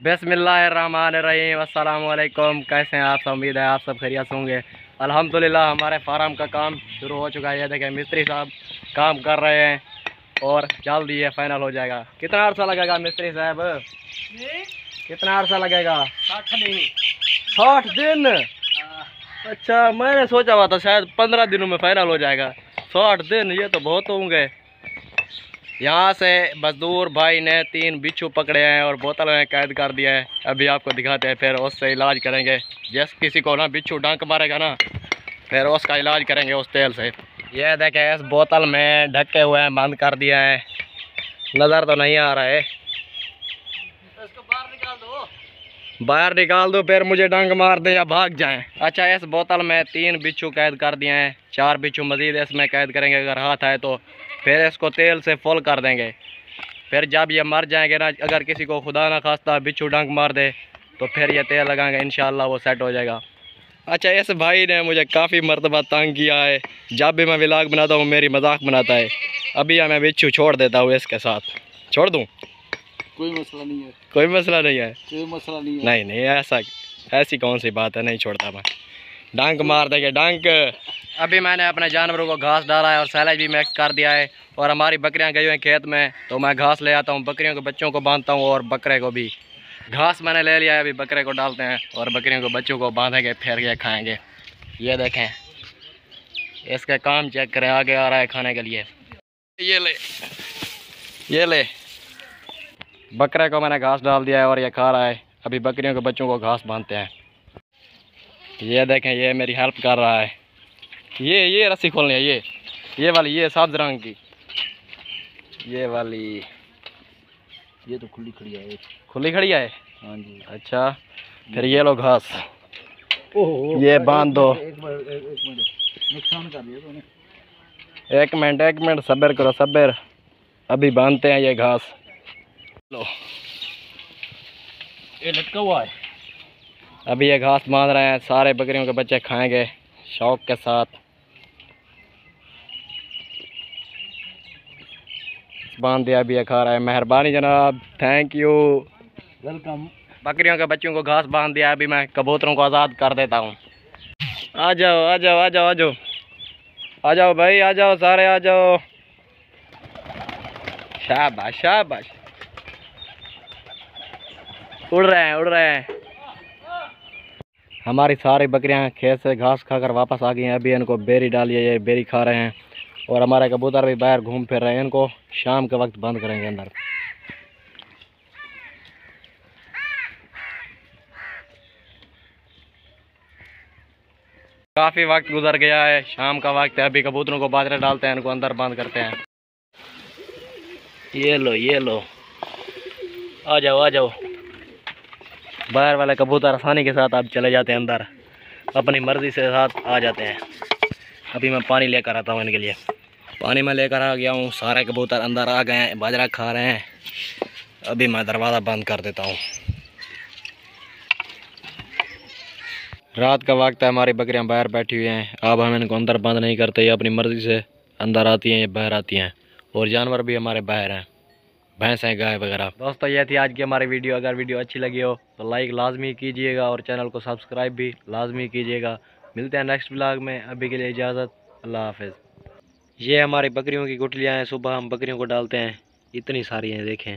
बिसमीम अल्लाम कैसे हैं आप सब? उम्मीद है आप सब खैरियत होंगे। अल्हम्दुलिल्लाह हमारे फार्म का काम शुरू हो चुका है। देखें मिस्त्री साहब काम कर रहे हैं और जल्द ये फाइनल हो जाएगा। कितना अर्सा लगेगा मिस्त्री साहब? कितना अर्सा लगेगा? साठ साठ दिन? अच्छा मैंने सोचा हुआ था शायद पंद्रह दिनों में फाइनल हो जाएगा। साठ दिन ये तो बहुत होंगे। यहाँ से मजदूर भाई ने तीन बिच्छू पकड़े हैं और बोतल में कैद कर दिया है। अभी आपको दिखाते हैं, फिर उससे इलाज करेंगे। जिस किसी को ना बिच्छू डंक मारेगा ना, फिर उसका इलाज करेंगे उस तेल से। यह देखें, इस बोतल में ढके हुए हैं, बंद कर दिया है। नज़र तो नहीं आ रहा। है इसको बाहर निकाल दो। बाहर निकाल दो, फिर मुझे डंक मार दे या भाग जाएँ। अच्छा इस बोतल में तीन बिच्छू कैद कर दिए हैं। चार बिच्छू मज़ीद इसमें कैद करेंगे, अगर हाथ आए तो। फिर इसको तेल से फुल कर देंगे। फिर जब ये मर जाएँगे ना, अगर किसी को खुदा ना खास्ता बिच्छू डंक मार दे तो फिर ये तेल लगाएँगे इन वो सेट हो जाएगा। अच्छा इस भाई ने मुझे काफ़ी मरतबा तंग किया है। जब भी मैं विलाग बनाता हूँ, मेरी मज़ाक बनाता है। अभी मैं बिच्छू छोड़ देता हूँ इसके साथ। छोड़ दूँ? कोई मसला नहीं है। कोई मसला नहीं है। कोई मसला नहीं है। नहीं नहीं ऐसा ऐसी कौन सी बात है? नहीं छोड़ता मैं। डंक मार देंगे डंक। अभी मैंने अपने जानवरों को घास डाला है और सैलेज भी मिक्स कर दिया है और हमारी बकरियाँ गई हुई खेत में तो मैं घास ले आता हूँ बकरियों के बच्चों को बांधता हूँ और बकरे को भी। घास मैंने ले लिया है अभी बकरे को डालते हैं और बकरियों को बच्चों को बांधेंगे फेर के खाएँगे। ये देखें इसका काम चेक करें आगे आ रहा है खाने के लिए। ये ले ये ले। बकरे को मैंने घास डाल दिया है और ये खा रहा है। अभी बकरियों के बच्चों को घास बांधते हैं। ये देखें ये मेरी हेल्प कर रहा है। ये ये रस्सी खोलनी है ये। ये वाली ये सब्ज रंग की। ये वाली। ये तो खुली खड़ी है खुली खड़ी है? हाँ जी। अच्छा फिर ये लो घास। ये बाँध दो। एक मिनट एक मिनट सब्र करो सब्र। अभी बांधते हैं ये घास। लो। ये लटका हुआ है। अभी ये घास बाँध रहे हैं सारे बकरियों के बच्चे खाएँगे शौक के साथ। बाँध दिया अभी ये खा रहा है। मेहरबानी जनाब थैंक यू वेलकम बकरियों के बच्चों को घास बाँध दिया अभी मैं कबूतरों को आज़ाद कर देता हूँ। आ जाओ आ जाओ आ जाओ आ जाओ। आ जाओ भाई आ जाओ सारे आ जाओ। शाबाश शाबाश। उड़ रहे हैं, उड़ रहे हैं। हमारी सारी बकरियाँ खेत से घास खाकर वापस आ गई हैं। अभी इनको बेरी डालिए ये बेरी खा रहे हैं और हमारे कबूतर भी बाहर घूम फिर रहे हैं। इनको शाम के वक्त बंद करेंगे अंदर। काफ़ी वक्त गुजर गया है, शाम का वक्त है। अभी कबूतरों को बाजरे डालते हैं, इनको अंदर बंद करते हैं। ये लो ये लो। आ जाओ आ जाओ। बाहर वाले कबूतर आसानी के साथ आप चले जाते हैं अंदर। अपनी मर्ज़ी से साथ आ जाते हैं। अभी मैं पानी लेकर आता हूँ इनके लिए। पानी मैं लेकर आ गया हूँ। सारे कबूतर अंदर आ गए हैं, बाजरा खा रहे हैं। अभी मैं दरवाज़ा बंद कर देता हूँ। रात का वक्त है, हमारी बकरियाँ बाहर बैठी हुई हैं। अब हम इनको अंदर बंद नहीं करते, ये अपनी मर्ज़ी से अंदर आती हैं या बाहर आती हैं। और जानवर भी हमारे बाहर हैं। भैंस हैं गाय वगैरह। दोस्तों, ये थी आज की हमारी वीडियो। अगर वीडियो अच्छी लगी हो तो लाइक लाजमी कीजिएगा और चैनल को सब्सक्राइब भी लाजमी कीजिएगा। मिलते हैं नेक्स्ट ब्लॉग में। अभी के लिए इजाज़त। अल्लाह हाफिज़। ये हमारी बकरियों की गुटलियाँ हैं। सुबह हम बकरियों को डालते हैं। इतनी सारी हैं, देखें।